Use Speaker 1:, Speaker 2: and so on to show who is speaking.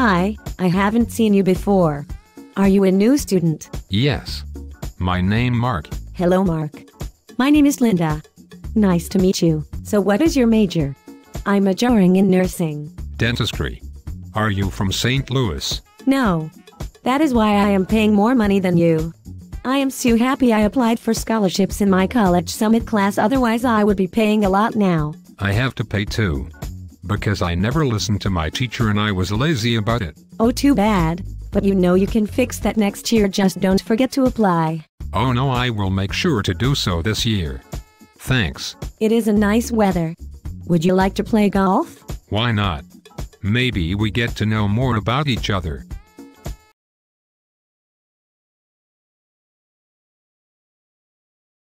Speaker 1: Hi, I haven't seen you before. Are you a new student?
Speaker 2: Yes. My name Mark.
Speaker 1: Hello, Mark. My name is Linda. Nice to meet you. So, what is your major? I'm majoring in nursing.
Speaker 2: Dentistry. Are you from St. Louis?
Speaker 1: No. That is why I am paying more money than you. I am so happy I applied for scholarships in my college summit class, otherwise, I would be paying a lot now.
Speaker 2: I have to pay too. Because I never listened to my teacher and I was lazy about it.
Speaker 1: Oh, too bad. But you know you can fix that next year, just don't forget to apply.
Speaker 2: Oh no, I will make sure to do so this year. Thanks.
Speaker 1: It is a nice weather. Would you like to play golf?
Speaker 2: Why not? Maybe we get to know more about each other.